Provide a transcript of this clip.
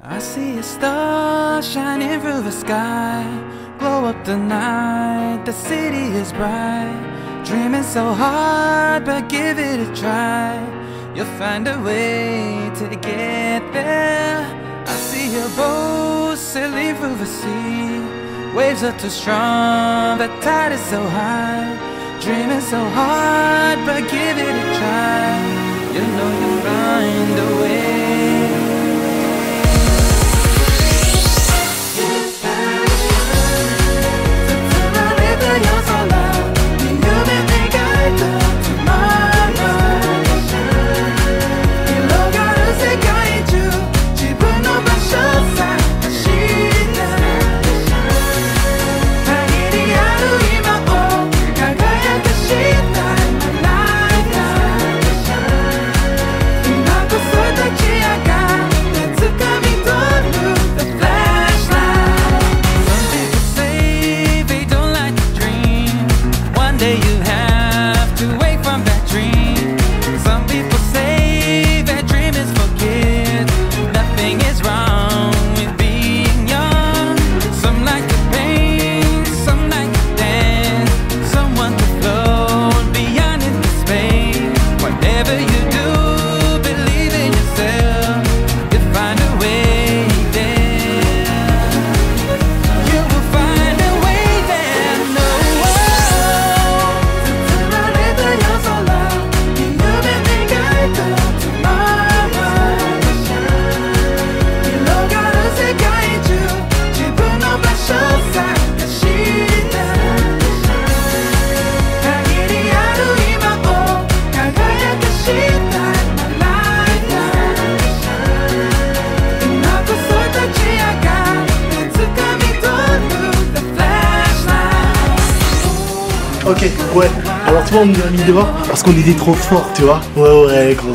I see a star shining through the sky. Glow up the night, the city is bright. Dreaming so hard, but give it a try. You'll find a way to get there. I see a boat sailing through the sea. Waves are too strong, the tide is so high. Dreaming so hard, but give it a try. You know you'll find a way Ok, ouais. Alors toi, on nous a mis dehors parce qu'on était trop fort, tu vois. Ouais, ouais, gros.